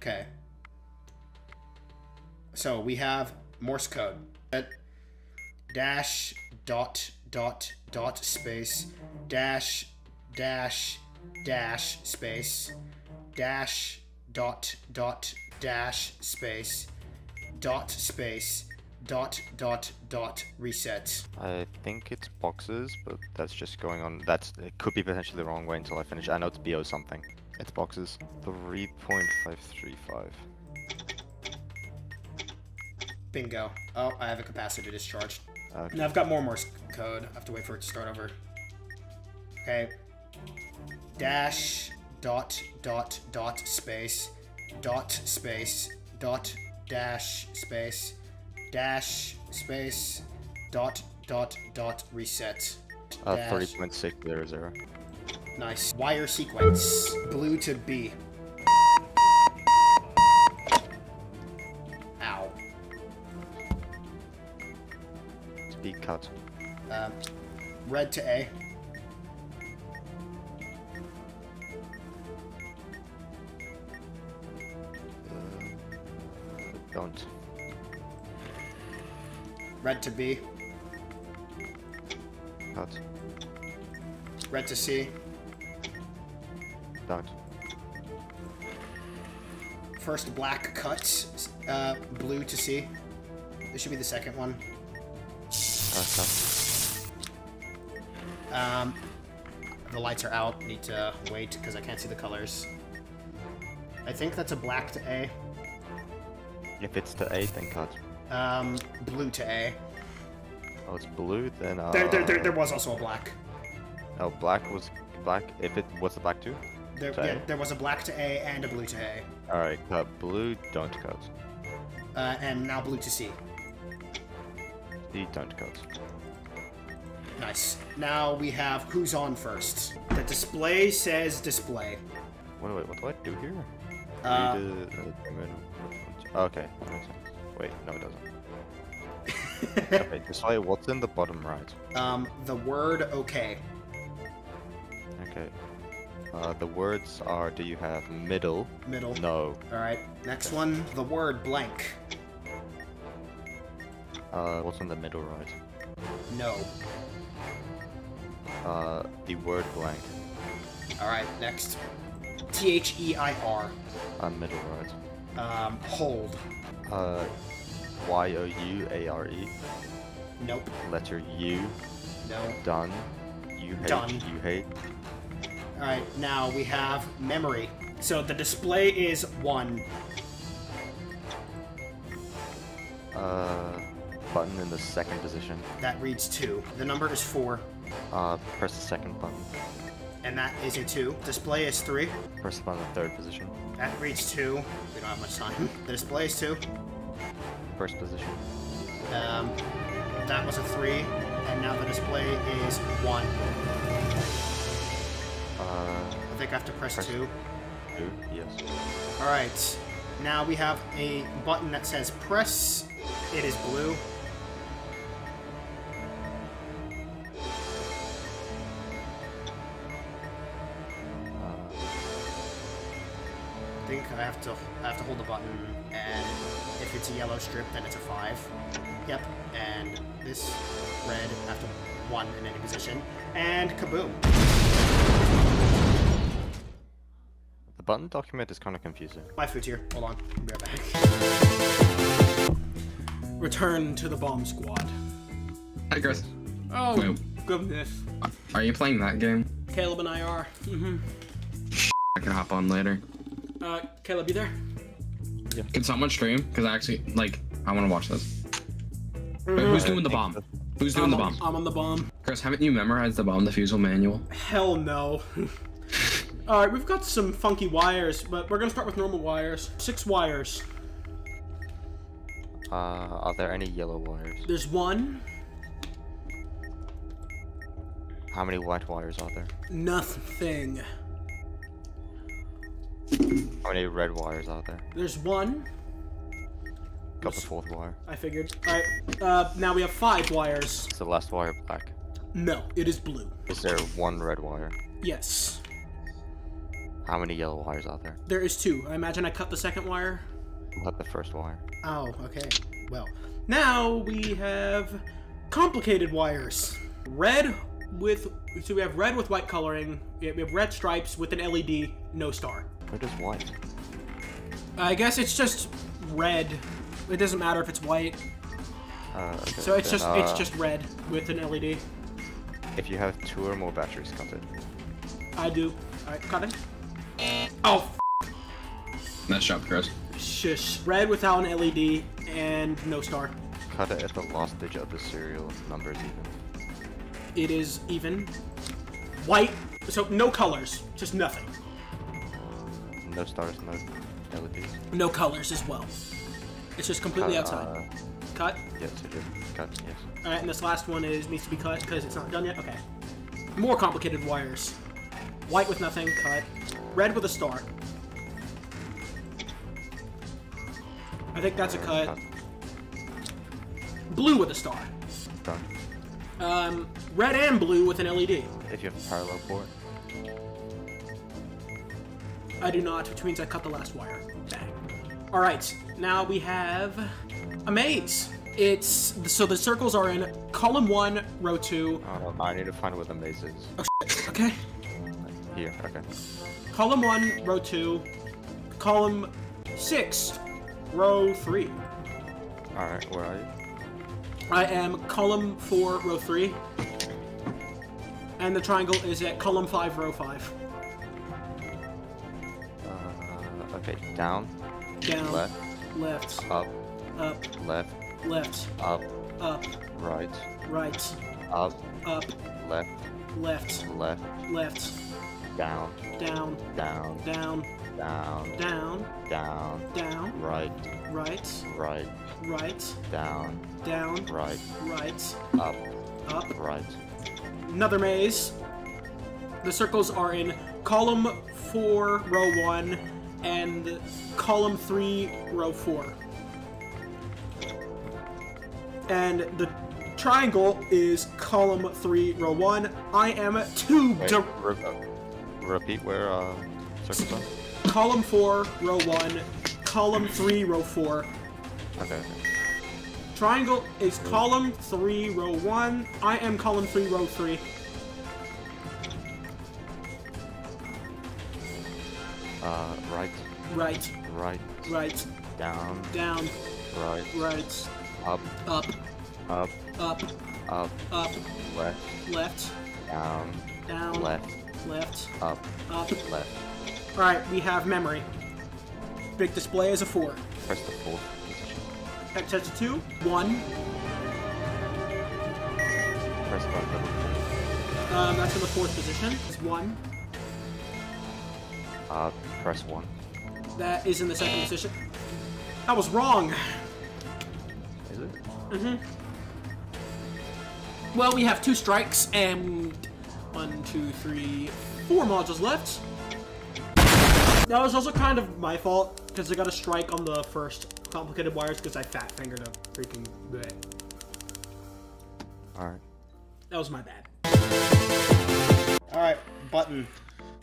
Okay. So we have Morse code. Dash dot dot dot space dash dash dash space dash dot dot dash space dot space dot dot dot reset. I think it's boxes, but that's just going on. That's it could be potentially the wrong way until I finish. I know it's BO something. It's is 3.535. Bingo. Oh, I have a capacitor discharged. Okay. Now I've got more Morse code. I have to wait for it to start over. Okay. Dash, dot, dot, dot, space, dot, space, dot, dash, space, dash, space, dot, dot, dot, reset. Uh, 30.600. Nice. Wire sequence. Blue to B. Ow. Speed cut. Um, red to A. Uh, don't. Red to B. Cut. Red to C. Don't. First black cut. Uh, blue to C. This should be the second one. Uh. Um, the lights are out. Need to wait because I can't see the colors. I think that's a black to A. If it's the A, then cut. Um, blue to A. Oh, it's blue, then uh. There, there, there, there was also a black. Oh, black was black. If it was the black too? There, yeah, there was a black to A and a blue to A. All right, cut. Blue, don't cut. Uh, and now blue to C. D, don't cut. Nice. Now we have who's on first. The display says display. What do I, what do I do here? Uh, Read, uh, okay, that makes sense. Wait, no, it doesn't. Okay, display what's in the bottom right. um, the word okay. Okay. Uh, the words are, do you have middle? Middle. No. Alright. Next one, the word blank. Uh, what's in the middle right? No. Uh, the word blank. Alright, next. T H E I R. Uh, middle right. Um, hold. Uh, Y-O-U-A-R-E. Nope. Letter U. No. Done. You hate. Done. You hate. Alright, now we have memory. So the display is 1. Uh, button in the second position. That reads 2. The number is 4. Uh, press the second button. And that is a 2. Display is 3. Press the button in the third position. That reads 2. We don't have much time. The display is 2. First position. Um, that was a 3. And now the display is 1. Uh, I think I have to press Press- 2. two. Yes. Alright. Now we have a button that says press. It is blue. I think I have to I have to hold the button, and if it's a yellow strip, then it's a five. Yep. And this red I have to one in any position, and kaboom. The button document is kind of confusing. My food's here. Hold on. I'll be right back. Return to the bomb squad. Hi, Chris. Oh Wait. goodness. Are you playing that game? Caleb and I are. Mm-hmm. I can hop on later. Uh, Caleb, you there? Yeah. Can someone stream? Because I actually, like, I want to watch this. Wait, who's doing the bomb? Who's doing I'm the on, bomb? I'm on the bomb. Chris, haven't you memorized the bomb defusal manual? Hell no. Alright, we've got some funky wires, but we're gonna start with normal wires. Six wires. Uh, are there any yellow wires? There's one, How many white wires are there? nothing. How many red wires are there? There's one, Got the fourth wire. I figured. Alright, uh, now we have five wires. Is the last wire black? No, it is blue. Is there one red wire? Yes. How many yellow wires are there? There is two. I imagine I cut the second wire. Cut the first wire. Oh, okay. Well, now we have complicated wires. Red with so we have red with white coloring. We have red stripes with an LED, no star. Where does white? I guess it's just red. It doesn't matter if it's white. Uh, okay, So it's then, just it's uh, just red with an LED. If you have two or more batteries, cut it. I do. Alright, cut it. Oh, Nice job, Chris. f- shush. Red without an LED and no star. Cut it at the last digit of the serial numbers even. It is even. White. So no colors. Just nothing. No stars, no LEDs. No colors as well. It's just completely Cut, outside. uh, Cut. yes, it is. Cut, yes. Alright, and this last one is needs to be cut because it's not done yet. Okay. More complicated wires. White with nothing, cut. Red with a star. I think that's a cut. Blue with a star. Done. Um, red and blue with an LED. If you have a parallel port, I do not, which means I cut the last wire. Bang. Alright, now we have a maze. It's so the circles are in column one, row two. uh, I need to find where the maze is. Oh. Okay. Here, okay. Column one, row two. Column six, row three. Alright, where are you? I am column four, row three. And the triangle is at column five, row five. Uh, okay, down, Down, left, left, up, up, left, left, up, up, right, right, up, up, left, left, left, left, down, down, down, down, down, down, down, down, right, right, right, right, down, down, right, right, up, up. right. Another maze. The circles are in column 4, row 1, and column 3, row 4. And the triangle is column 3, row 1. I am two. Wait, re- uh, repeat where, uh, circles are? column 4, row 1, column 3, row 4. Okay, okay. Triangle is column 3, row 1. I am column 3, row 3. Right, Right, right, right, down, down, right, right, up, up, up, up, up, up, left, left, down, down, left, left, up, up. left. Alright, we have memory. Big display is a 4. Press the four. position. X has a 2, 1. Press button four. Um, that's in the fourth position. It's 1. Uh, press one. That is in the second position. I was wrong. Is it? Mhm. Well, we have two strikes and one, two, thrih, four modules left. That was also kind of my fault because I got a strike on the first complicated wires because I fat fingered a freaking bit. Alright. That was my bad. All right, button.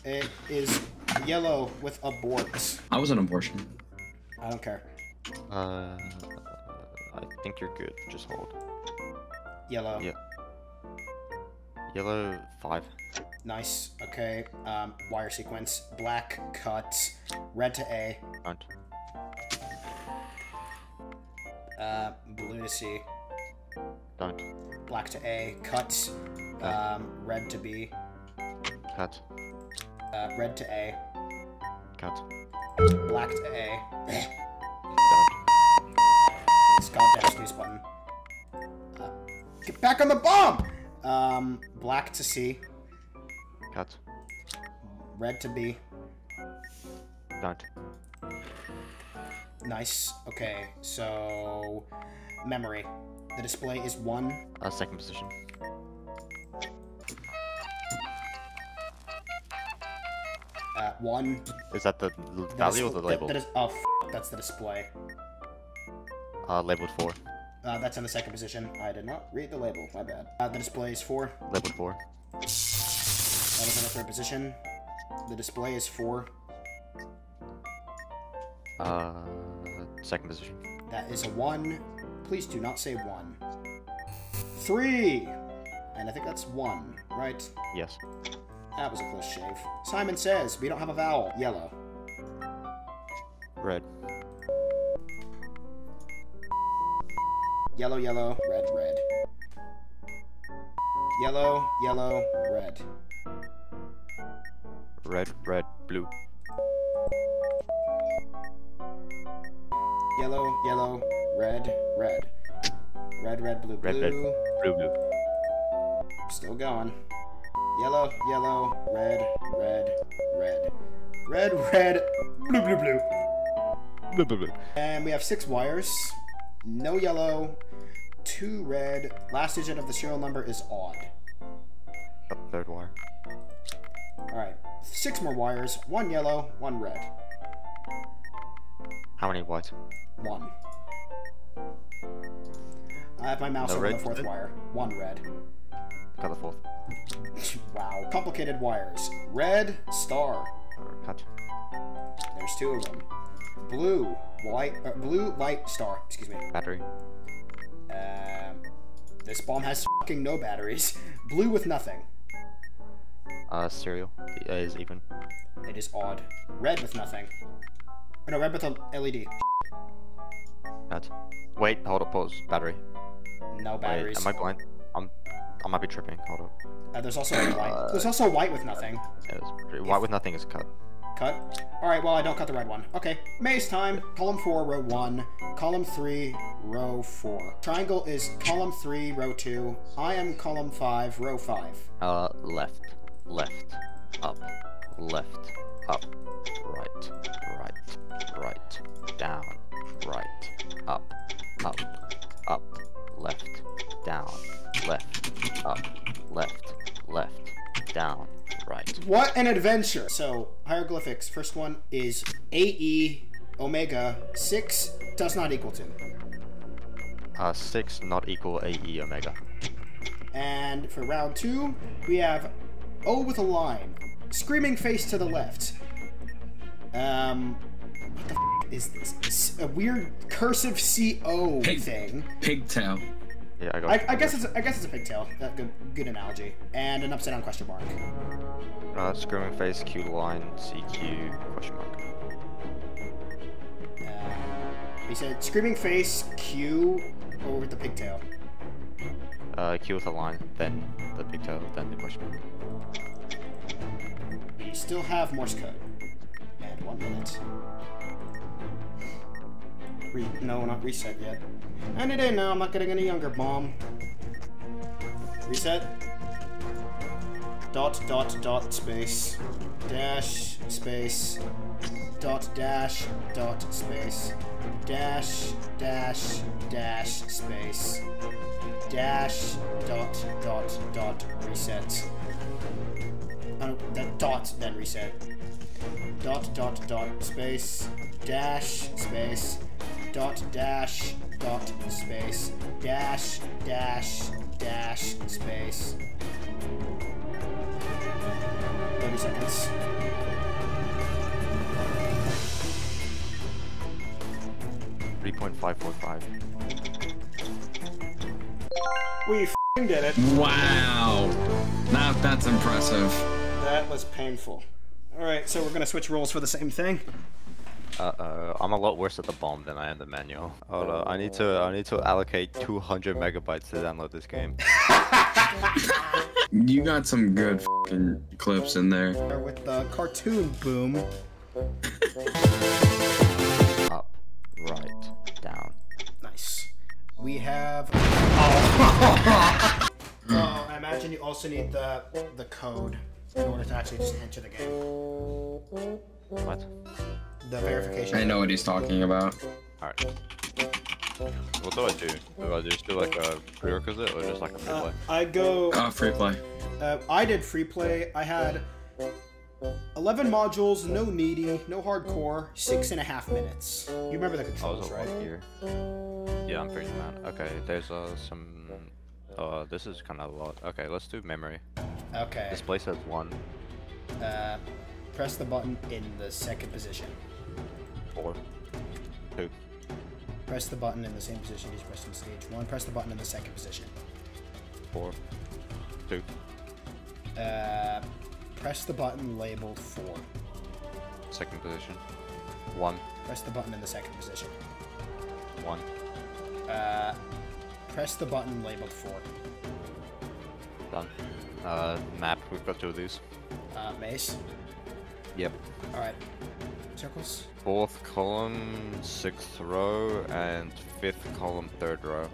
It is yellow with aborts. I was an abortion. I don't care. Uh, I think you're good. Just hold. Yellow. Yeah. Yellow five. Nice. Okay. Um, wire sequence. Black cut. Red to A. Front. Uh, blue to C. Don't. Black to A. Cut. Um, red to B. Cut. Uh, red to A. Cut. Black to A. This goddamn snooze button. Uh, get back on the bomb! Um, black to C. Cut. Red to B. Don't. Nice. Okay, so memory. The display is one. Uh, second position. Uh, one. Is that the The value or the label? that is- oh, that's the display. Uh, labeled four. Uh, that's in the second position. I did not read the label. My bad. Uh, the display is four. Labeled four. That is in the third position. The display is four. Uh, second position. That is a one. Please do not say one. Three! And I think that's one, right? Yes. That was a close shave. Simon says, we don't have a vowel. Yellow. Red. Yellow, yellow, red, red. Yellow, yellow, red. Red, red, blue. Yellow, yellow, red, red. Red, red, blue, blue. Red, red. Blue, blue. Still going. Yellow, yellow, red, red, red. Red, red, blue, blue, blue. Blue, blue, blue. And we have six wires. No yellow, two red. Last digit of the serial number is odd. Oh, third wire. Alright, six more wires. One yellow, one red. How many what? One. I have my mouse No over the fourth today? wire. One red. Got the fourth. wow. Complicated wires. Red, star. Cut. There's two of them. Blue, white, uh, blue, light, star. Excuse me. Battery. Um, this bomb has fucking no batteries. Blue with nothing. Uh, serial uh, is even. It is odd. Red with nothing. Oh, no, red with a LED. Cut. Wait, hold up, pause. Battery. No Wait, batteries. am I blind? I'm. I might be tripping. Hold up. Uh, there's also white. There's also white with nothing. Yeah, pretty- white with nothing is cut. Cut. Alright, well, I don't cut the red one. Okay. Maze time. Column 4, row 1. Column 3, row 4. Triangle is column 3, row 2. I am column 5, row 5. Uh, left, left, up, left, up, right, right, right, down, right, up, up, up, left, down, left, up, left, left, down, right. What an adventure! So, hieroglyphics. First one is AE omega 6 does not equal to. Uh, six not equal AE omega. And for round 2, we have O with a line. Screaming face to the left. Um, what the f- is this? It's a weird cursive CO Pig. thing. Pigtail. Yeah, I got. I, I guess it's I guess it's a pigtail. That good good analogy. And an upside down question mark. Uh, screaming face, Q line, CQ, question mark. Uh, he said screaming face Q or with the pigtail. Uh, Q with a line, then the pigtail, then the question mark. We still have Morse code. And one minute. Re- no, not reset yet. Any day now, I'm not getting any younger, bomb. Reset. Dot, dot, dot, space. Dash, space. Dot, dash, dot, space. Dash, dash, dash, space. Dash, dot, dot, dot, reset. Oh, that dot, then reset. Dot, dot, dot, space, dash, space, dot, dash, dot, space, dash, dash, dash, space. 30 seconds. Three point five four five. We f***ing did it. Wow. That, that's impressive. That was painful. Alright, so we're gonna switch roles for the same thing. Uh oh, I'm a lot worse at the bomb than I am the manual. Hold on, I need to I need to allocate 200 megabytes to download this game. You got some good fucking clips in there. With the cartoon boom. Up, right, down. Nice. We have. Oh. oh, I imagine you also need the the code in order to actually just enter the game. What? The verification. I know what he's talking about. Alright. What do I do? Do I just do like a prerequisite or just like a free Uh, play? I go. Uh, free play. Uh, I did free play. I had 11 modules, no needy, no hardcore, six and a half minutes. You remember the I was controls, right? one gear. Yeah, I'm pretty man. Okay, there's uh some. Uh, this is kind of a lot. Okay, let's do memory. Okay. Display says one. Uh, Press the button in the second position. Four. Two. Press the button in the same position you pressed in stage one. Press the button in the second position. Four. Two. Uh, press the button labeled four. Second position. One. Press the button in the second position. One. Uh, press the button labeled four. Done. Uh, map. We've got two of these. Uh, mace. Yep. All Circles. Fourth column, sixth row, and fifth column, third row.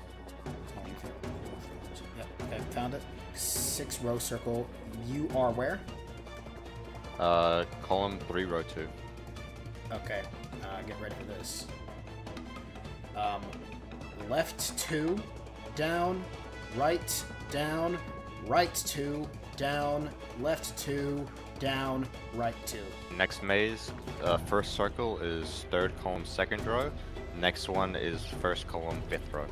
Yep. Okay. Found it. Six row circle. You are where? Uh, column three, row two. Okay. Uh, get ready for this. Um, left two, down, right, down, right two, down, left two, down, right two. Next maze, uh, first circle is third column, second row. Next one is first column, fifth row.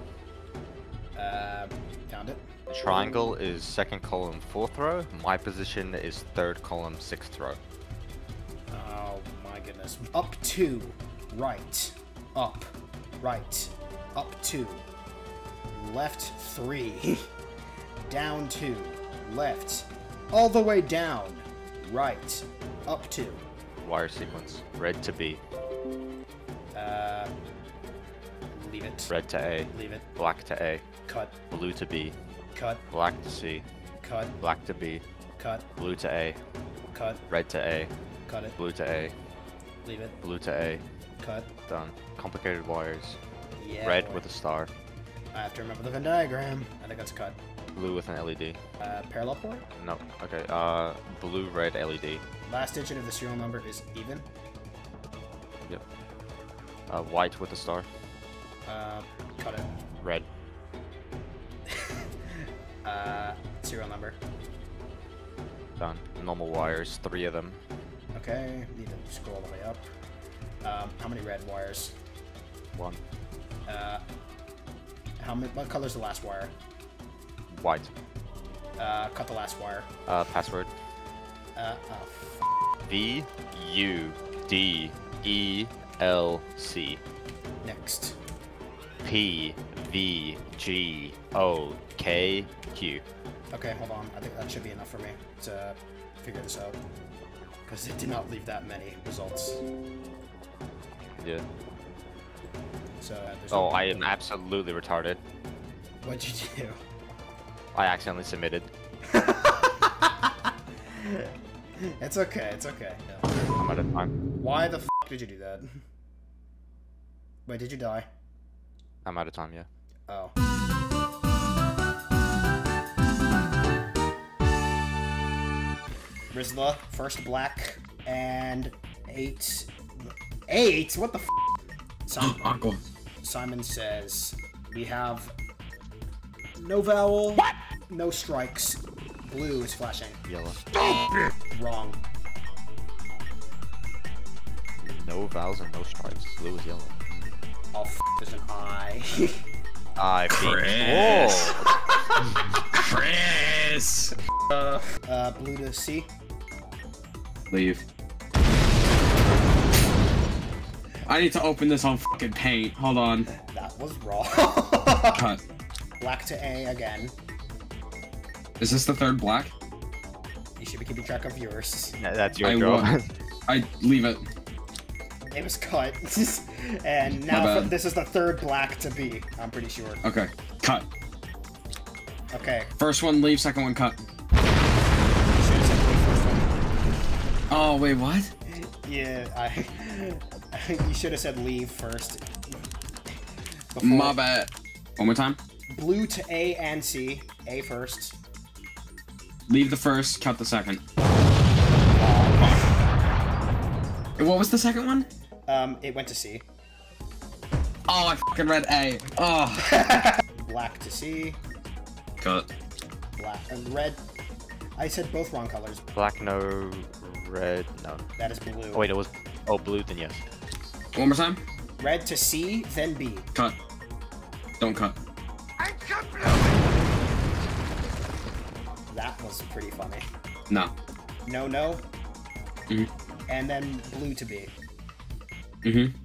Uh, found it. Triangle is second column, fourth row. My position is third column, sixth row. Oh my goodness. Up two, right, up, right, up two, left three, down two, left, all the way down, right, up two. Wire sequence. Red to B, Uh, leave it. red to A, Leave it. black to A, Cut. blue to B, Cut. black to C, Cut. black to B, Cut. blue to A, Cut. red to A, Cut it. blue to A, Leave it. blue to A. Cut. Done. Complicated wires. Yeah. Red boy. with a star. I have to remember the Venn diagram. I think that's cut. Blue with an LED. Uh, parallel port. No. Okay. Uh, blue, red LED. Last digit of the serial number is even. Yep. Uh, white with a star. Uh, cut it. Red. Uh, serial number. Done. Normal wires. Three of them. Okay, need to scroll all the way up. Um, how many red wires? One. Uh, how many? What color's the last wire? White. Uh, cut the last wire. Uh, password. Uh, oh, V U D E L C next. P V G O K Q. Okay, hold on. I think that should be enough for me to figure this out. Because it did not leave that many results. Yeah. So, uh, there's Oh, I am absolutely retarded. What'd you do? I accidentally submitted. It's okay, it's okay. Yeah. I'm out of time. Why the f did you do that? Wait, did you die? I'm out of time. Yeah. Oh. Rizla, first black, and eight. Eight? What the f? Simon, Aqua. Simon says we have no vowel, what? no strikes. Blue is flashing. Yellow. Wrong. No vowels and no stripes. Blue is yellow. Oh, f there's an I. I Chris. Chris. uh, blue to C. Leave. I need to open this on fucking paint. Hold on. That was wrong. Cut. black to A again. Is this the third black? You should be keeping track of yours. That's your I girl. won. I leave it. It was cut. and now for, this is the third black to be, I'm pretty sure. Okay. Cut. Okay. First one leave, second one cut. You should've said the first one. Oh, wait, what? Yeah, I. you should have said leave first. Before. My bad. One more time. Blue to A and C. A first. Leave the first, cut the second. And What was the second one? Um, it went to C. Oh, I fucking read A. Oh. Black to C. Cut. Black and red. I said both wrong colors. Black, no. Red, no. That is blue. Oh, wait, it was. Oh, blue, then yes. One more time. Red to C, then B. Cut. Don't cut. Was pretty funny. No. No, no. Mhm. and then blue to B. Mm-hmm.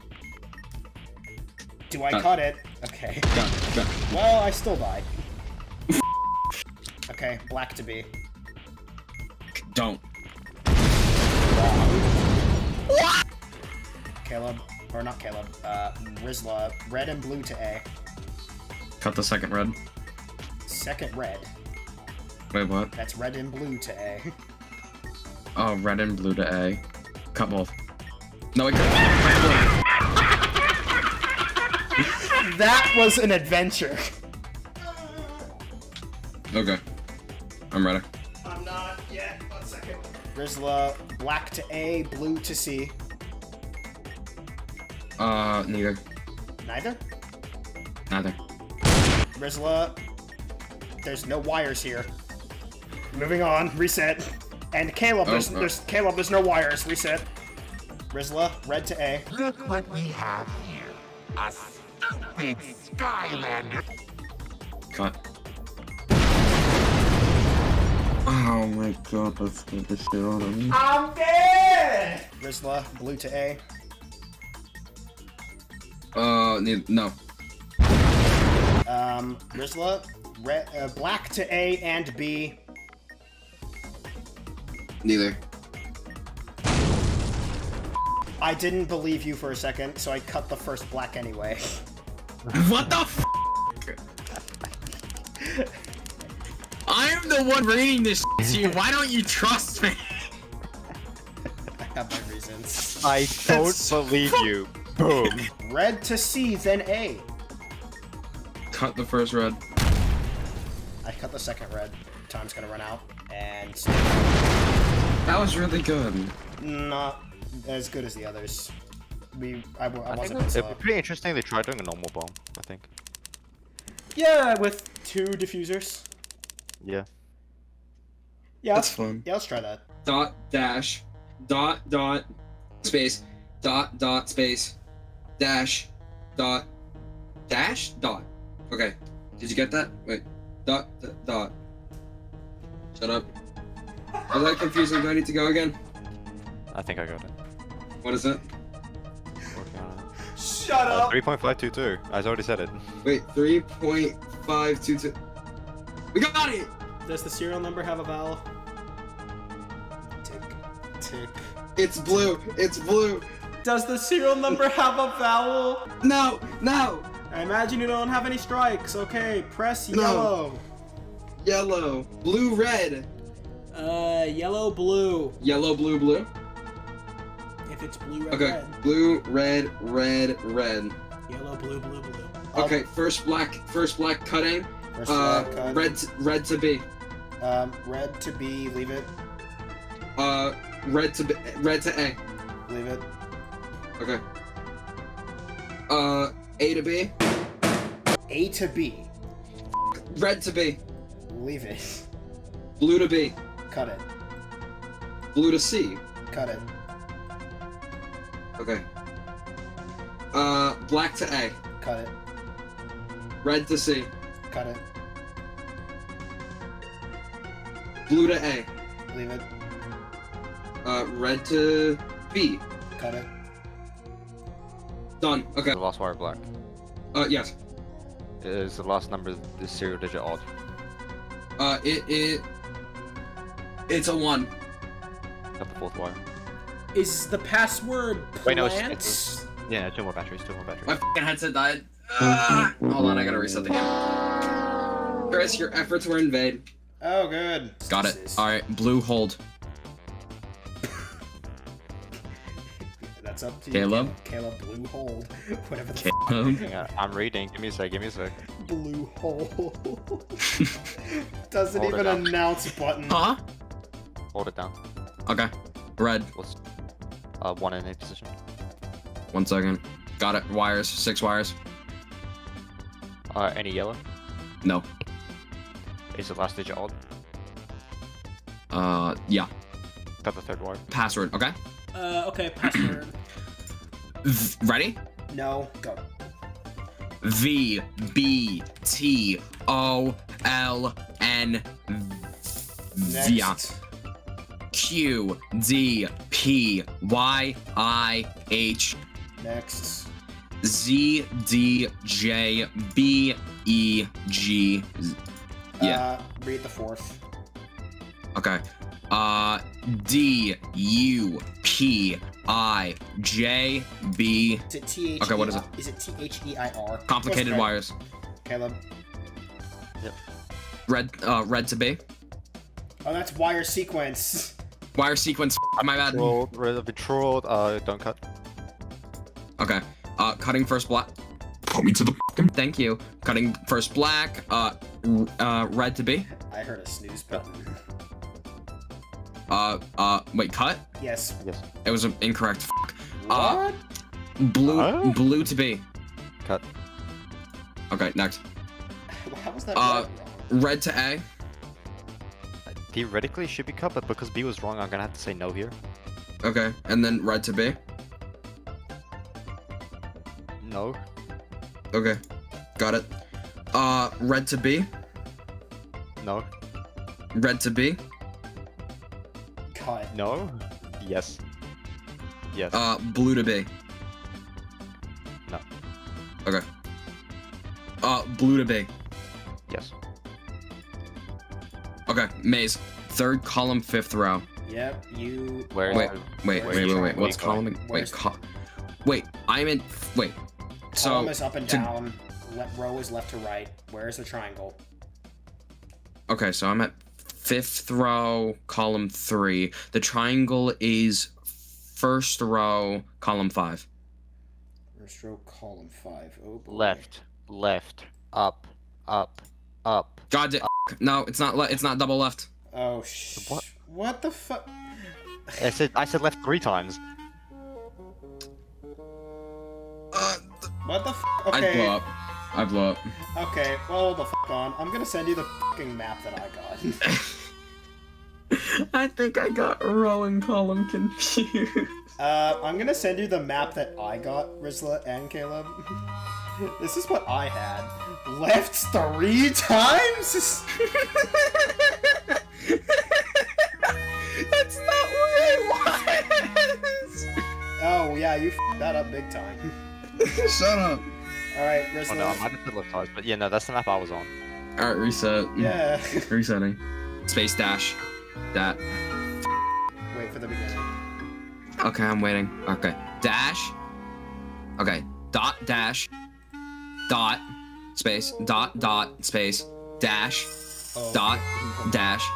Do I it. cut it? Okay. Got it, got it. Well, I still die. okay, black to B. Don't. Caleb, or not Caleb, uh, Rizla, red and blue to A. Cut the second red. Second red. Wait, what? That's red and blue to A. Oh, red and blue to A. Cut both. No, wait, cut red and that was an adventure. Okay. I'm ready. I'm not yet. One second. Rizla, black to A, blue to C. Uh, neither. Neither? Neither. Rizla, there's no wires here. Moving on, reset. And Caleb, there's, Oh, oh. there's Caleb, there's no wires, reset. Rizla, red to A. Look what we have here. A stupid Skylander. Cut. Oh my god, that's good the shit out of me. I'm dead! Rizla, blue to A. Uh, neither, no. Um, Rizla, red, uh, black to A and B. Neither. I didn't believe you for a second, so I cut the first black anyway. What the f? I'm the one reading this to you. Why don't you trust me? I have my reasons. I don't believe you. Boom. Red to C, then A. Cut the first red. I cut the second red. Time's gonna run out. And That was really good. not as good as the others. We, I, w- I I think wasn't it'd be pretty interesting. They tried doing a normal bomb. I think. Yeah, with two diffusers. Yeah. Yeah, That's fun. yeah, let's try that. Dot dash dot dot space dot dot space dash dot dash dot. Okay. Did you get that? Wait. Dot dot dot. Shut up. Was that confusing? Do I need to go again? I think I got it. What is it? Working. Shut Uh, 3.522. I already said it. Wait, three point five two two. We got it. Does the serial number have a vowel? Tick, tick. It's blue. It's blue. Does the serial number have a vowel? No, no. I imagine you don't have any strikes. Okay, press No. yellow. Yellow, blue, red. Uh, yellow, blue. Yellow, blue, blue. If it's blue, red, Okay. red. Blue, red, red, red. Yellow, blue, blue, blue. Okay, first black, first black cutting. First Uh, black cut. red, to, red to B. Um, red to B, leave it, Uh, red to B, red to A. leave it. Okay. Uh, A to B. A to B, Red to B. leave it. Blue to B. Cut it, Blue to C. cut it, Okay. Uh, black to A. cut it, Red to C. cut it, Blue to A. leave it, Uh, red to B. cut it. Done. Okay. The last wire black. Uh, yes. Is the last number the serial digit odd? Uh, it it. It's a one. Got the fourth wire. Is the password Wait, no, it's, plants? it's yeah, two more batteries, two more batteries. My fucking headset died. Ah! hold on, I gotta reset the game. Chris, your efforts were in vain. Oh, good. Got it. Jesus. All right, blue hold. That's up to you. Caleb? Caleb, blue hold. Whatever the Caleb. Yeah, I'm reading. Give me a sec. Give me a sec. blue hold. Doesn't Hold it even announce button. Huh? Hold it down. Okay. Red. What's uh one in a position? One second. Got it. Wires. Six wires. Uh, any yellow? No. Is the last digit odd? Uh, yeah. Got the third wire. Password. Okay. Uh, okay, password. Ready? no, go. V B T O L N Next. V Q D P P Y I H Next. Z D J B E G. Yeah. Uh, read the fourth. Okay. Uh, D U P I J B. Is it T H? Okay, what is it? Is it T H E I R? Complicated What's wires. red? Caleb. Red. Uh, red to B. Oh, that's wire sequence. Wire sequence. My bad. Betrothed, red- betrothed, uh, don't cut. Okay. Uh, cutting first black. Put me to the Thank you. Cutting first black. Uh, uh, red to B. I heard a snooze button. Uh, uh, wait, cut. Yes. Yes. It was an incorrect. Fuck. Uh, What? blue. Huh? Blue to B. Cut. Okay, next. How was that Uh. Red to A. Theoretically, it should be cut, but because B was wrong, I'm gonna have to say no here. Okay, and then red to B. No. Okay, got it. Uh, red to B. No. Red to B. Cut. No. Yes. Yes. Uh, blue to B. No. Okay. Uh, blue to B. Okay, maze. Third column, fifth row. Yep. You. Where is Wait, the- wait, Where's wait, wait, wait. What's column? ag- Wait, Where's- co- wait. I'm in. Wait. So Column is up and to- down. Le- row is left to right. Where's the triangle? okay, so I'm at fifth row, column three. The triangle is first row, column five. First row, column five. Oh boy. Left. Left. Up. Up. Up. God, da- no, it's not. Le- it's not double left. Oh sh. What? What the fuck? I said I said left three times. Uh, What the fuck? I Okay. blow up. I blow up. Okay. Well, the fuck on. I'm gonna send you the fucking map that I got. I think I got row and column confused. Uh, I'm gonna send you the map that I got, Rizla and Caleb. this is what I had. Left three times? That's not where it was. oh yeah, you f***ed that up big time. Shut up. Alright, Oh no, I might have said left twice, but yeah, no, that's the map I was on. All right, reset. yeah. Resetting. Space dash. That. Wait for the beginning. Okay, I'm waiting. Okay. Dash. Okay. Dot dash. Dot. Space. Dot dot space. Dash. Oh. Dot. Dash.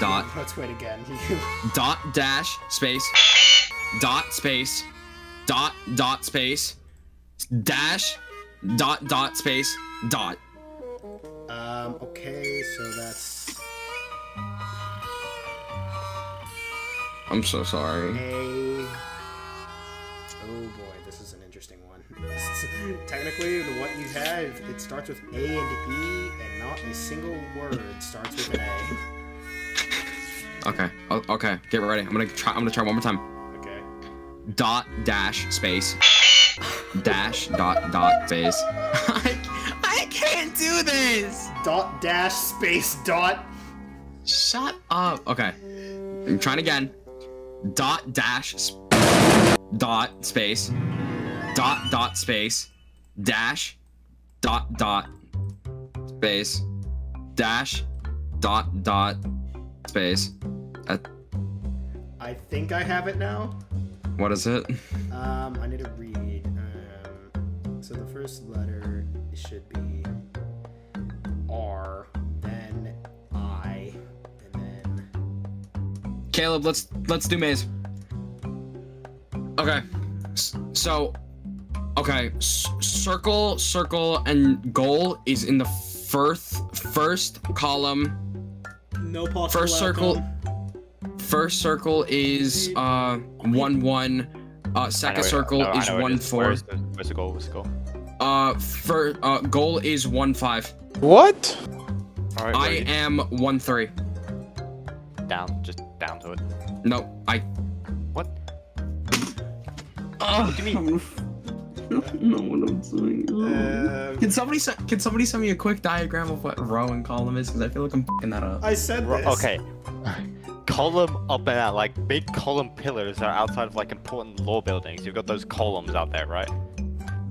Dot. Let's wait again. Dot dash space. Dot space. Dot dot space. Dash. Dot dot space. Dot. um, okay, so that's I'm so sorry. a... Oh boy, Technically, the what you have, it starts with A and E, and not a single word starts with an A. Okay. Okay. Get ready. I'm gonna try. I'm gonna try one more time. Okay. dot dash space dash dot dot space. I, I can't do this. Dot dash space dot. Shut up. Okay, I'm trying again. Dot dash sp- dot space dot dot space dash dot dot space dash dot dot space. Uh, I think I have it now. what is it? Um, I need to read. Um, so the first letter should be R, then I, and then Caleb, let's let's do maze. Okay, so okay, S- circle, circle, and goal is in the first first column. no possible First circle- outcome. First circle is uh one one. Uh, I know second circle I know- I is one is. four. Where's the, where's the goal? Where's the goal? Uh, for uh goal is one five. What? Alright, I where am one three. down, just down to it. No, I. What? Uh, do you mean? I don't know what I'm doing. Um, Can somebody send Can somebody send me a quick diagram of what row and column is? Because I feel like I'm fucking that up. I said Ro- this. Okay. column up and out, like big column pillars are outside of like important law buildings. You've got those columns out there, right?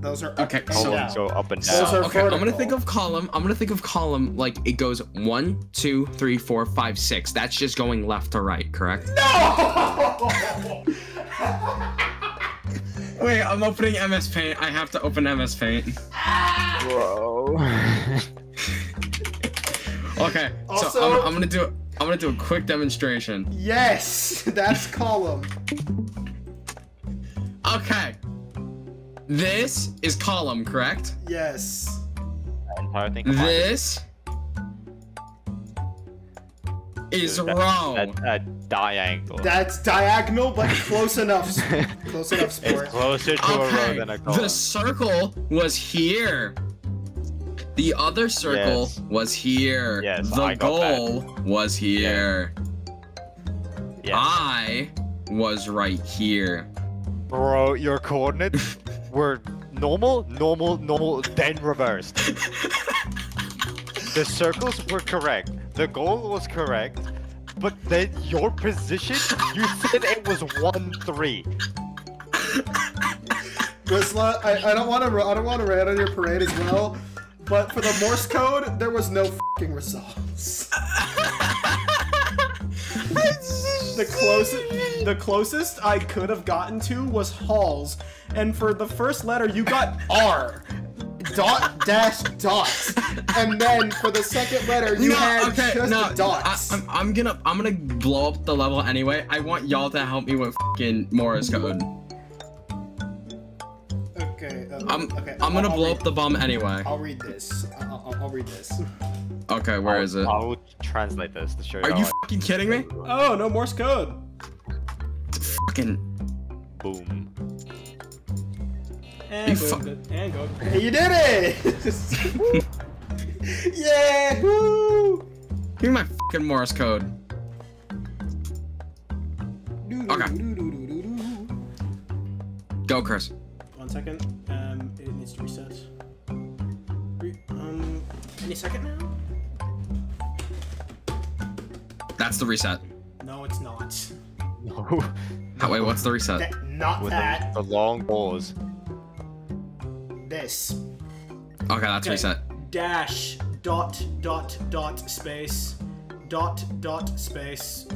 Those are Okay, up and so- down. go up and Those down. are okay, I'm gonna think of column. I'm gonna think of column like it goes one, two, three, four, five, six. That's just going left to right, correct? No! Wait, I'm opening MS Paint. I have to open MS Paint. Bro. Okay, Also- so I'm, I'm gonna do I'm gonna do a quick demonstration. yes, that's column. Okay, this is column, correct? Yes. entire thing. This is That- row. That's a diangle. That's diagonal, but close enough. Close enough, it's closer to a row than a column. the circle was here. The other circle Yes. was here. Yes, the I goal was here. Yeah. I was right here. Bro, your coordinates were normal, normal, normal, then reversed. the circles were correct. The goal was correct. But then your position, you said it was 1 3. Rizla, I, I don't want to I don't want to rain on your parade as well, but for the Morse code, there was no fucking results. the closest the closest I could have gotten to was Halls, and for the first letter you got R. Dot dash dot, and then for the second letter you no, had okay, just no. dots. I, am I'm gonna I'm gonna blow up the level anyway. I want y'all to help me with fucking Morse code. okay, uh, I'm okay. I'm gonna I'll blow read- up the bomb anyway. I'll read this. I'll, I'll, I'll read this. Okay, where is it? I'll translate this to show you. Are you I- fucking kidding me? Oh, no Morse code. Fucking Boom. And You go, fu- and go. Hey, you did it! yeah! Woo! give me my fucking Morse code. Okay. Go, Chris. One second. Um, it needs to reset. Re- um, any second now? That's the reset. No, it's not. No. Oh, wait, what's the reset? That, not With that. the, the long pause. This. Okay, that's Okay. reset. Dash dot dot dot space dot dot space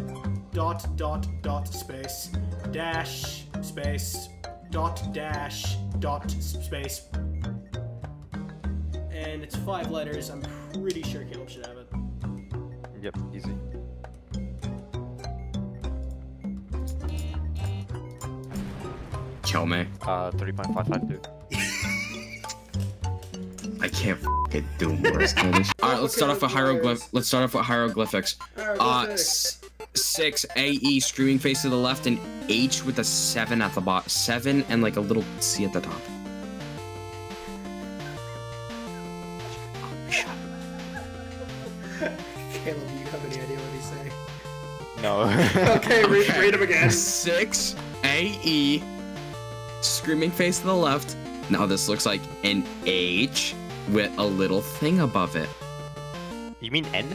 dot dot dot space dash space dot dash dot space and it's five letters. I'm pretty sure Caleb should have it. Yep, easy. Kill me. Uh, 3.552. I can't fucking do Morse code. All right, let's start off with hieroglyph. Let's start off with hieroglyphics. Uh, six AE screaming face to the left and H with a seven at the bottom. Seven and like a little C at the top. Caleb, you have any idea what he's saying? No. Okay, read, Okay. read him again. Six AE screaming face to the left. Now this looks like an H with a little thing above it. you mean N?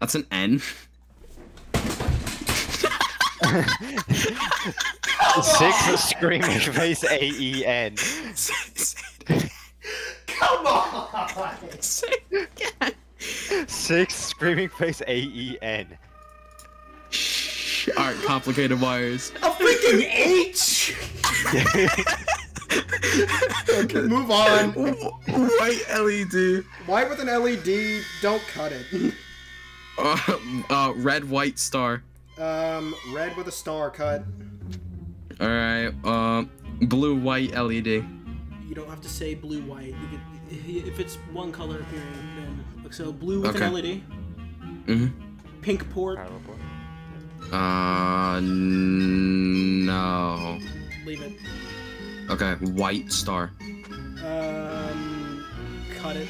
That's an N. Six screaming face A E N. Come on! Say. Six screaming face A E N. All right, complicated wires. A freaking H! okay, move on. White LED. White with an LED? Don't cut it. Uh, uh, red, white star. Um, red with a star cut. All right. Um, blue, white LED. You don't have to say blue white. You could, if it's one color appearing, then like so blue with Okay. an LED, Mhm. pink port. Uh, Okay, white star. Um, cut it.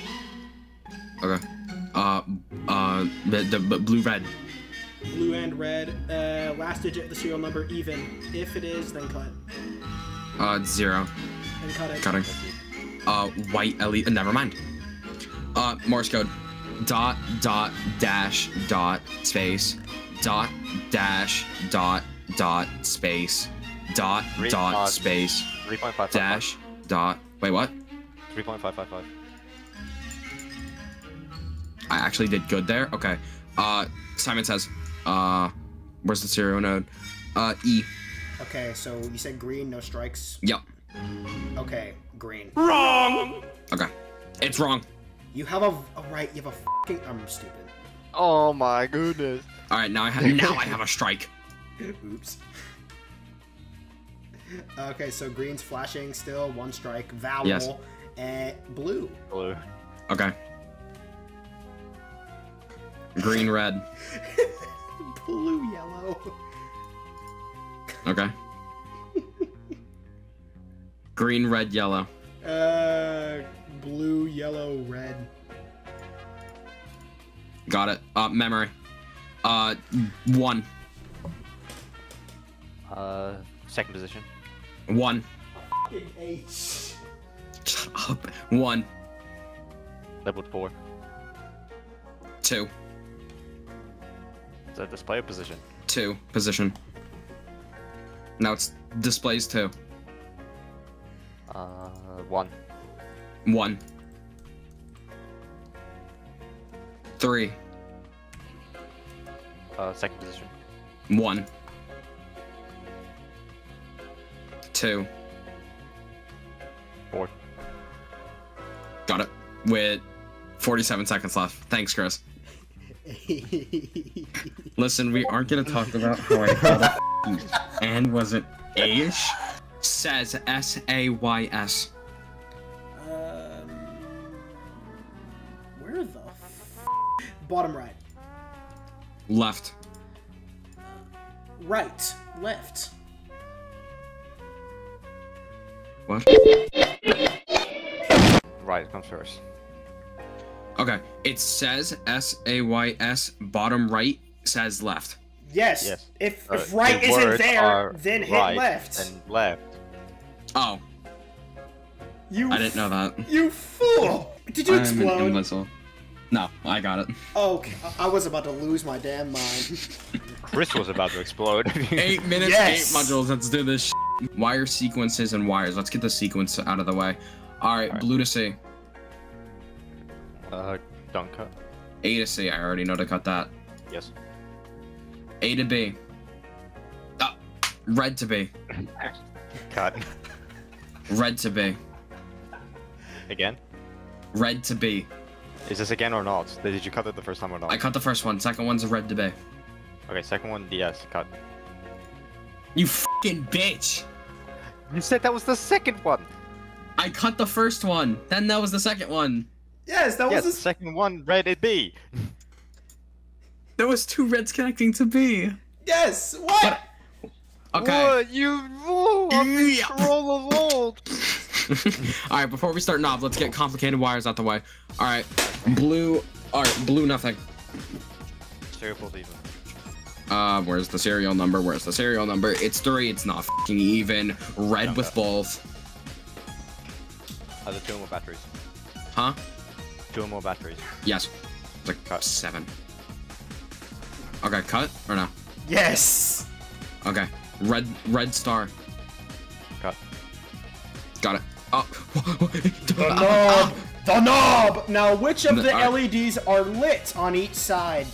Okay. Uh, uh, the, the, the blue, red. Blue and red. Uh, last digit of the serial number even. If it is, then cut. Uh, zero. Then cut it. Cutting. Uh, white LED. Never mind. Uh, Morse code. Dot, dot, dash, dot, space, dot dash dot dot space dot Three dot dot- space 3.555. dash dot wait what 3.555. I actually did good there okay uh Simon says uh where's the serial node uh E Okay, so you said green, no strikes. yep Okay, green. Wrong! Okay it's wrong You have a, a right. You have a fucking. I'm stupid. Oh my goodness. all right now I have now I have a strike Oops. Okay, so green's flashing still, one strike, vowel, Yes. and blue. Blue. okay green red blue, yellow. okay green red yellow Uh, blue, yellow, red. got it uh memory uh one Uh, second position. One Fucking H. Shut up. One, Leveled 4. two, Is that display position? two, position. Now it's displays two. Uh, 1. One. Three, Uh, second position. one. Two, 4. got it. With 47 seconds left. Thanks, Chris. Listen, we aren't gonna talk about how I thought and was it Aish? Says S A Y S. um, where the f- bottom right, Left. right, left. What? Right comes first. Okay, it says S A Y S bottom right says left. Yes. Yes. If Uh, if right the isn't there, are then hit right left. And left. Oh, You. I didn't know that. You fool! Did you explode? imbecile. No, I got it. Okay, I- I was about to lose my damn mind. Chris was about to explode. Eight minutes, Yes. eight modules. Let's do this. Wire sequences and wires. Let's get the sequence out of the way. All right, Alright. blue to C, uh, don't cut. A to C. I already know to cut that. Yes. A to B. Ah, red to B. Cut. Red to B. Again? Red to B. Is this again or not? Did you cut it the first time or not? I cut the first one. Second one's a red to B. Okay, second one, yes, cut. You fucking bitch! You said that was the second one! I cut the first one. Then that was the second one. yes, that was. The second one, red it be! There was two reds connecting to B. yes. What? Okay. What? You whoa, I'm in Yeah. control of all! all right. Before we start knob, let's get complicated wires out the way. All right. Blue. All right. Blue. Nothing. Serial even. Uh, where's the serial number? Where's the serial number? It's three. It's not fucking even. Red No, with no. both. Other two more batteries. Huh? Two more batteries. Yes. It's like Cut. seven. Okay. Cut or no? Yes. Okay. Red. Red star. Cut. Got it. Oh. The knob. The knob. Now, which of The- the. LEDs are lit on each side?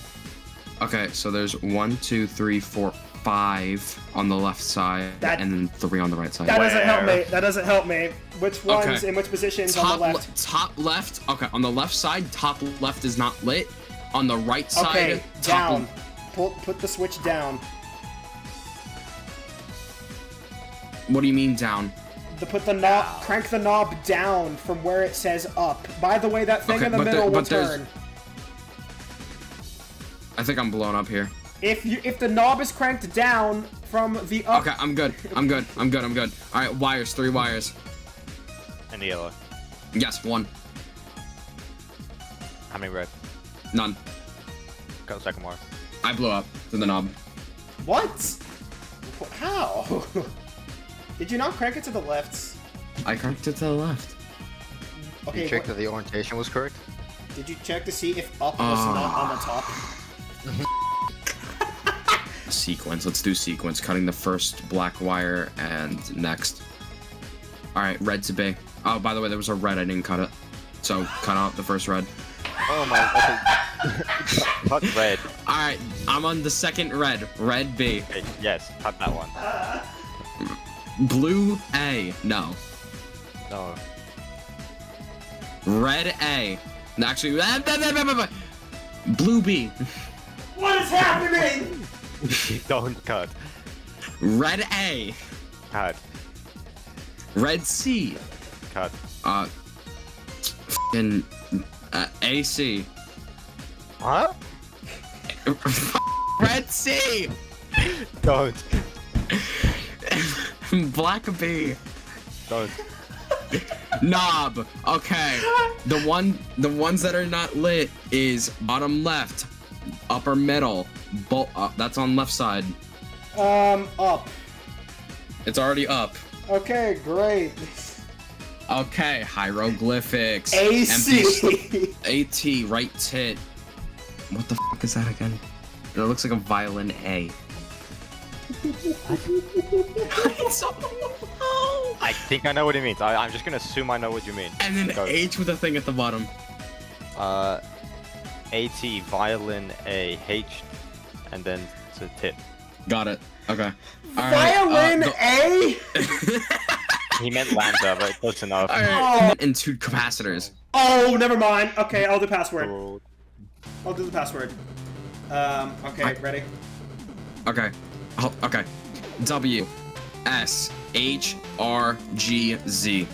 Okay, so there's one, two, three, four, five on the left side, That- and then three on the right side. That doesn't help me. That doesn't help me. Which ones Okay. in which positions on top the left? le- top left. Okay, on the left side, top left is not lit. On the right side, Okay, top down. Pull, put the switch down. What do you mean down? The, put the knob, crank the knob down from where it says up. By the way, that thing Okay, in the but there- middle will but there's- turn. I think I'm blown up here. If you if the knob is cranked down from the up, Okay, I'm good. I'm good. I'm good. I'm good. All right, wires. Three wires. And the yellow. Yes, one. How many red? None. Got the second wire. I blew up to the knob. what? How? Did you not crank it to the left? I cranked it to the left. Okay, you checked what- that the orientation was correct? did you check to see if up was not on the top? sequence. Let's do sequence. Cutting the first black wire and next. All right, red to B. Oh, by the way, there was a red. I didn't cut it. So cut out the first red. Oh my. Okay. cut red. All right, I'm on the second red. Red B. Okay, yes, cut that one. Blue A. No. No. Red A. Actually, blue B. What is happening? Don't cut. Red A. Cut. Red C. Cut. Uh. Fucking. Uh, AC. What? Red C. Don't. Black B. Don't. Knob. Okay. The one, the ones that are not lit is bottom left, upper middle. Bo- uh, that's on left side. Um, up. It's already up. Okay, great. Okay, hieroglyphics. Empty st- AC. AT, right tit. What the fuck is that again? It looks like a violin A. I think I know what it means. I, I'm just gonna assume I know what you mean. and then Go. H with a thing at the bottom. Uh, AT, violin, A, H, and then to tip. Got it. Okay. All right, uh, Violin the- A? He meant lambda, but close enough. Alright, and two capacitors. Oh, never mind. Okay, I'll do password. Cool. I'll do the password. Um, okay, I- ready? Okay. Oh, okay. W S H R G Z.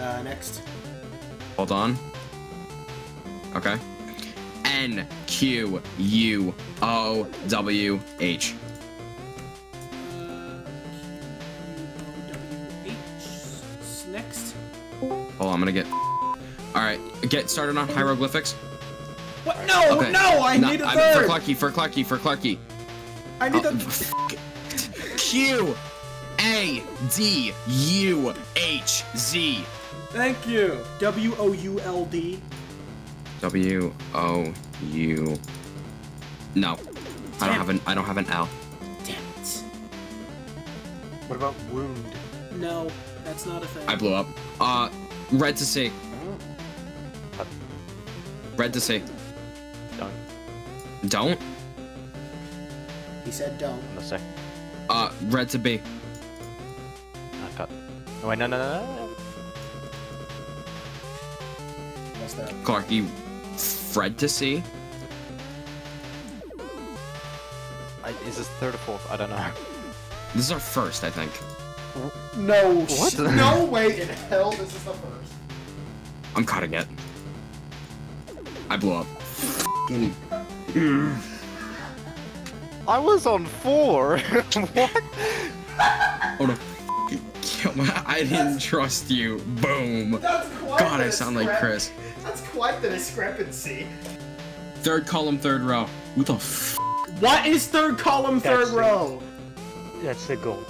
Uh, next. Hold on. Okay. N Q U O W H. Next. Hold on, I'm gonna get. Alright, get started on hieroglyphics. What? No, Okay. no, I No, need a I'm- third. For Clarkie, for Clarkie, for Clarkie. I need Oh, a. Q A D U H Z. Thank you. W O U L D. W O U. No, I don't have an. I don't have an L. Damn it. What about wound? No, that's not a thing. I blew up. Uh, red to C. Red to C. Done. Don't. He said don't. In a sec. Uh, red to B. Ah, cut. Oh, wait, no, no, no, no. What's that? Clarkie. Fred to C. I, is this third or fourth? I don't know. This is our first, I think. No. What? No way in hell this is the first. I'm cutting it. I blew up. I was on four. what? Oh no. I didn't trust you. Boom. God, I sound like Chris. That's quite the discrepancy. Third column, third row. Who the f? What is third column, third That's the- row? That's the goal.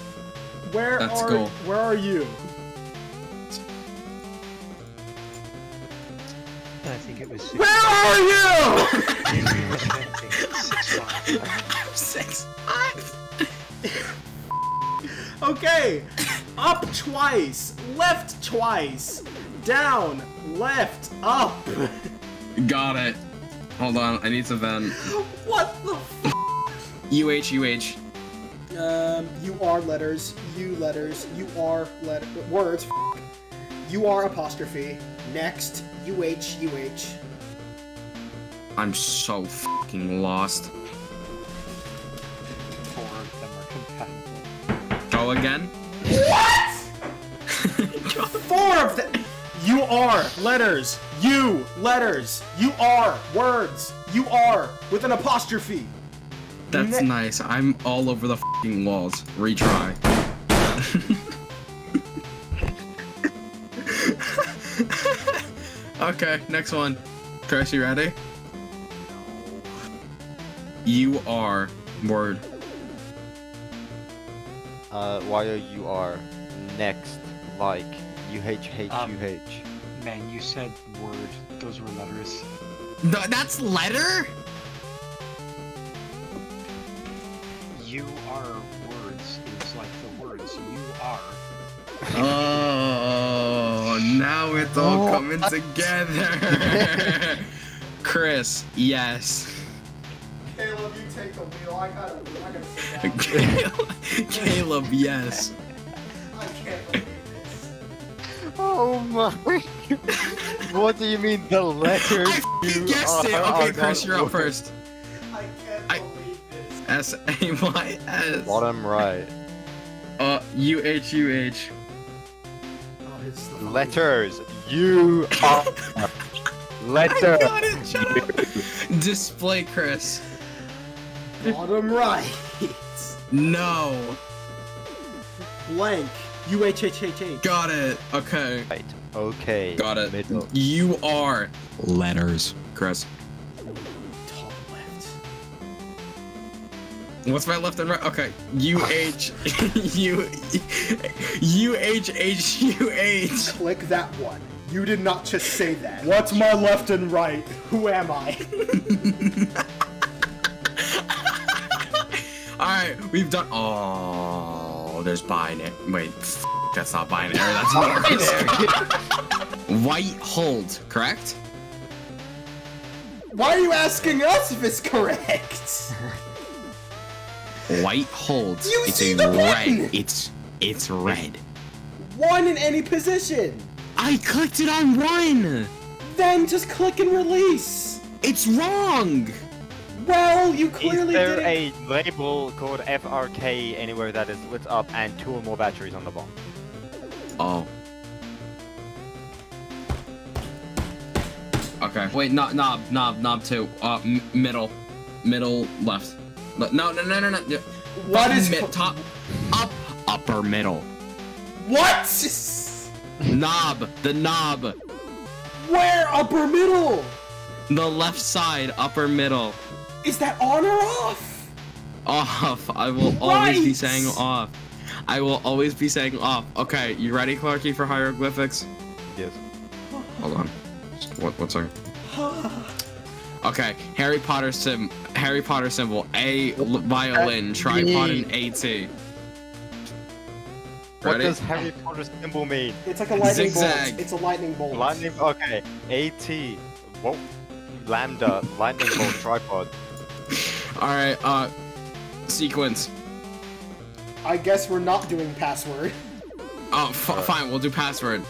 Where That's are goal. Where are you? I think it was six. Where are you? Six five. Six. okay. Up twice. Left twice. Down. Left. Up. Got it. Hold on, I need to vent. what the? F- UH, UH. um. You are letters. You letters. You are letter words. F- You are apostrophe. Next. U H U H. I'm so fucking lost. Four of them are compatible. Go again? What? Four of them. You are letters. You letters. You are words. You are with an apostrophe. That's Ne- nice. I'm all over the fucking walls. Retry. okay, next one. Chris, you ready? You are word. Uh, Y-O-U-R. Next, like, U-H-H-U-H. Man, you said word. Those were letters. Th- that's letter? you are words It's like the words you are. Oh, now it's all coming together. Chris, yes. Caleb, you take the wheel. I gotta, I gotta Caleb, Caleb, yes. Oh my! what do you mean the letters? I you guessed it. Okay, Chris, you're up first. I can't I- believe this. S A Y S. Bottom right. Uh, U H U H. Oh, this is the Letters. You are. Letter. Got it. Shut up. Display, Chris. Bottom right. No. Blank. U H H H H. Got it. Okay. Right. Okay. Got it. Middle. You are letters, Chris. Top left. What's my left and right? Okay. U H U U H H U H. Click that one. You did not just say that. What's my left and right? Who am I? All right, we've done. Oh, there's binary. Wait, f- that's not binary. That's letters. White hold, correct? Why are you asking us if it's correct? White hold. You it's see a the red. button! It's it's red. One in any position. I clicked it on one. Then just click and release. It's wrong. Well, you Is clearly there didn't. a label called FRK anywhere that is lit up and two or more batteries on the bottom? Oh. Okay. Wait, knob, knob, knob, knob two. Uh, m- middle, middle, left. Le- No, no, no, no, no. What is mid, top, up, upper middle. What? Knob, the knob, Where upper middle? the left side, upper middle. Is that on or off? Off. I will always be saying off. I will always be saying off. Okay, you ready, Clarkie, for hieroglyphics? Yes. Hold on. Just one, one second. Okay, Harry Potter sim, Harry Potter symbol, A violin, tripod, and AT. What does Harry Potter symbol mean? It's like a lightning Zigzag. bolt. It's a lightning bolt. Lightning. Okay. AT. Whoa. Lambda. Lightning bolt tripod. All right, uh, sequence. I guess we're not doing password. Oh, f- fine, we'll do password.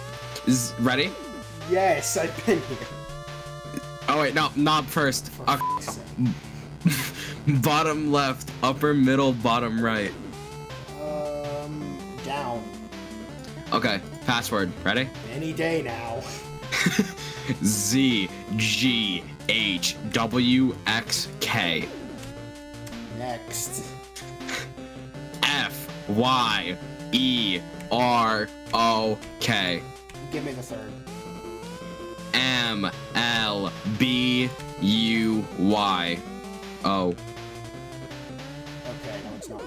Is ready? Yes, I've been here. Oh wait, no, knob first. For Uh, sake. bottom left, upper middle, bottom right. Um, down. Okay, password. Ready? Any day now. Z G H W X K Next. F Y E R O K Give me the third. M L B U Y O. Okay, no, it's not.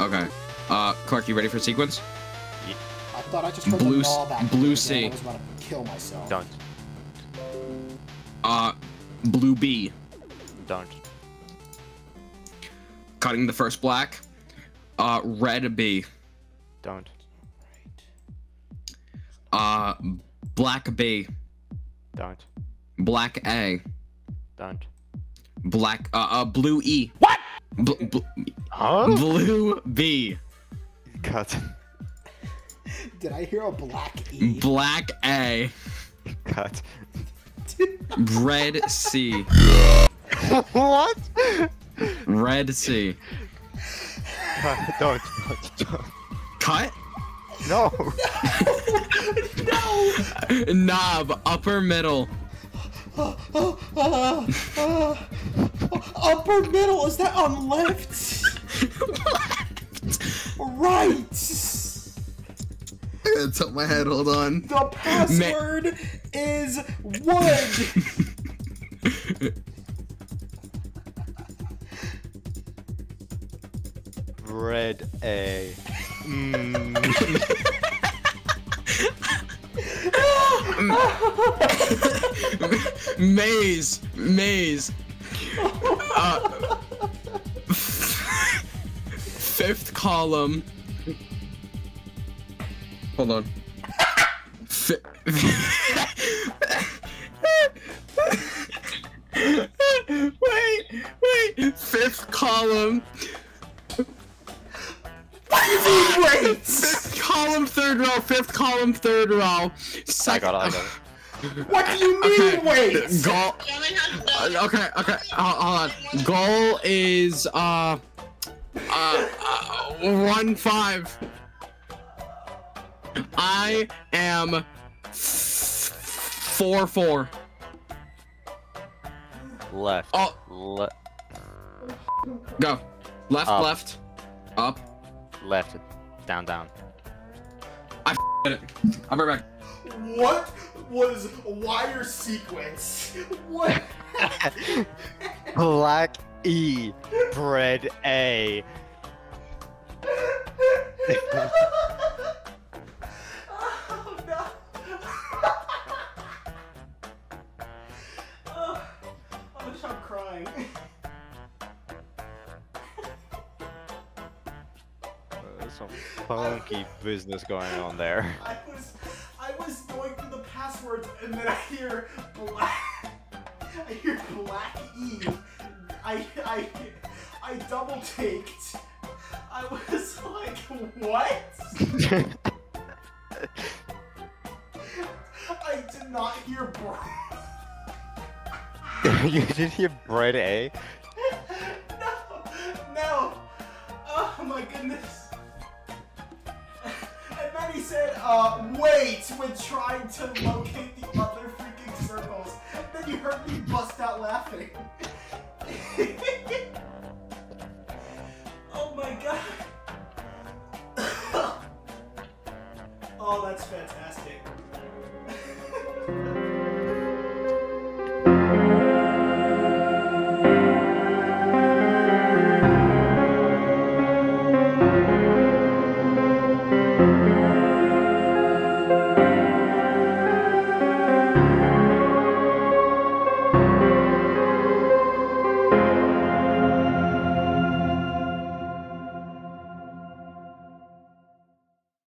Okay. Uh, Clark, you ready for sequence? I thought I just heard Blue the s- knob blue again. C. I was about to kill myself. Don't. Uh, blue B. Don't. Cutting the first black. Uh, red B. Don't. Uh, black B. Don't. Black A. Don't. Black, uh, uh blue E. What? Bl- bl- Huh? blue B. Cut. Did I hear a black E? Black A. Cut. Red C. what? Red C. Cut. Don't. Don't. Don't. Cut. No. no. Knob. Upper middle. Upper middle, is that on left? right! I gotta tilt my head. Hold on. The password is wood! Red A. Mm. Maze. Maze. Uh, fifth column. Hold on. Fi- wait, wait. Fifth column. Wait! Fifth column, third row. Fifth column, third row. I Second. got it, I got it. What do you mean, Okay. wait? Goal. Uh, okay, okay. Hold, hold on. Goal is uh, uh, uh, one five. I am f- four four. Left. Oh, Le- go. Left, Up. left, up. Left. Down, down. I Get it. I'm right back. What was wire sequence? What? Black E. Bread A. business going on there. I was I was going through the passwords and then I hear black I hear black E. I I I double taked. I was like, what? I did not hear bro. you did hear bread A? Uh, wait, when trying to locate the other freaking circles. Then you heard me bust out laughing. oh my god. oh, that's fantastic.